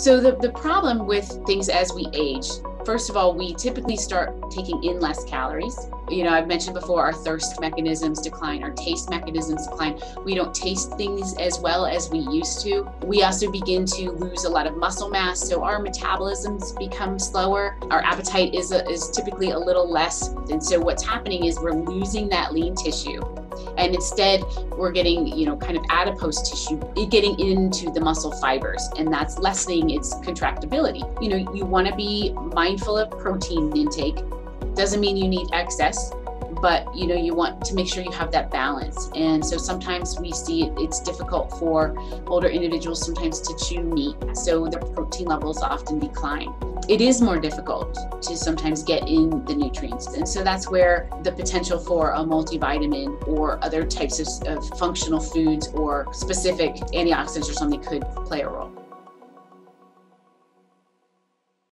So the, the problem with things as we age, first of all, we typically start taking in less calories. You know, I've mentioned before our thirst mechanisms decline, our taste mechanisms decline. We don't taste things as well as we used to. We also begin to lose a lot of muscle mass, so our metabolisms become slower. Our appetite is, a, is typically a little less. And so what's happening is we're losing that lean tissue and instead we're getting you know kind of adipose tissue getting into the muscle fibers and that's lessening its contractibility you know you want to be mindful of protein intake. Doesn't mean you need excess but you know you want to make sure you have that balance. And so sometimes we see it's difficult for older individuals sometimes to chew meat so their protein levels often decline. It is more difficult to sometimes get in the nutrients and so that's where the potential for a multivitamin or other types of, of functional foods or specific antioxidants or something could play a role